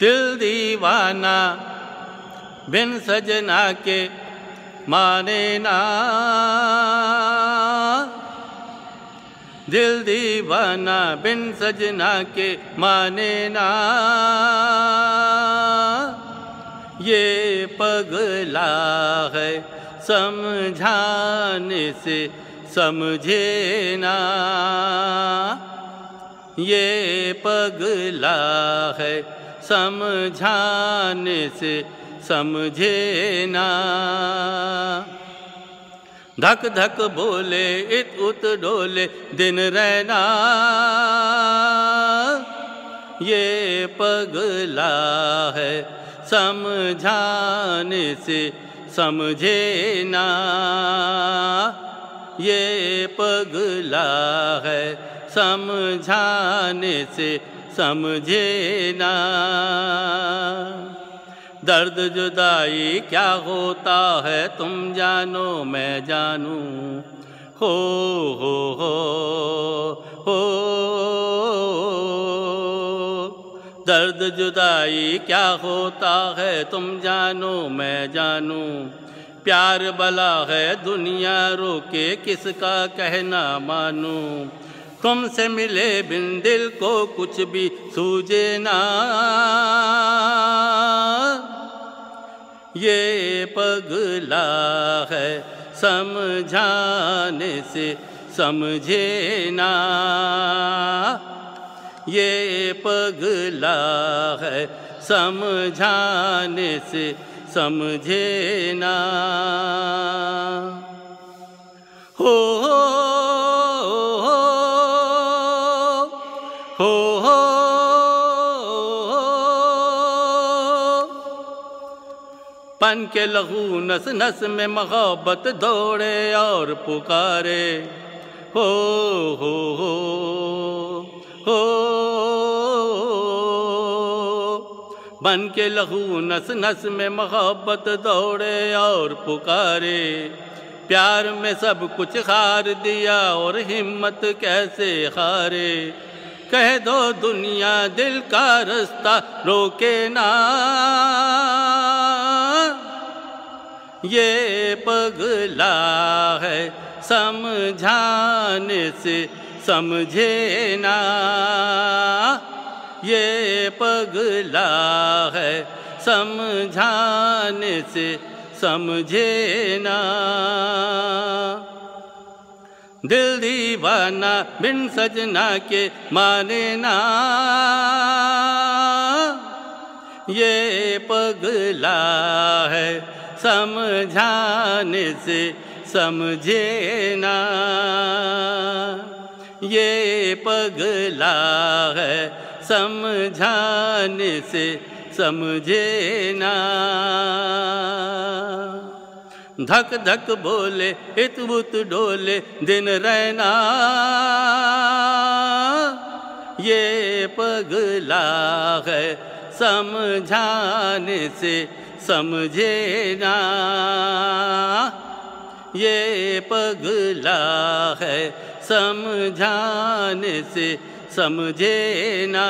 दिल दीवाना, बिन सजना के माने ना। दिल दीवाना, बिन सजना के माने ना। ये पगला है समझाने से समझे ना। ये पगला है समझाने से समझे ना। धक धक बोले, इत उत डोले, दिन रहना। ये पगला है, समझाने से समझे ना। ये पगला है, समझाने से समझे ना दर्द जुदाई क्या होता है तुम जानो, मैं जानूं। हो हो हो हो। दर्द जुदाई क्या होता है तुम जानो, मैं जानूं। प्यार बला है दुनिया, रोके किसका कहना मानूं। तुमसे मिले बिन दिल को कुछ भी सूझे ना। ये पगला है समझाने से समझे ना। ये पगला है समझाने से समझे ना। हो हो पन के लहू नस नस में मोहब्बत दौड़े और पुकारे। हो हो हो हो। बन के लहू नस नस में मोहब्बत दौड़े और पुकारे। प्यार में सब कुछ हार दिया और हिम्मत कैसे हारे। कह दो दुनिया दिल का रास्ता, रोके ना। ये पगला है, समझाने से समझे ना। ये पगला है, समझाने से समझे ना। दिल दीवाना बिन सजना के माने ना। ये पगला है समझाने से समझे ना ये पगला है समझाने से समझे ना धक धक बोले, इत बुत डोले, दिन रहना। ये पगला है समझाने से समझे ना ये पगला है समझाने से समझे ना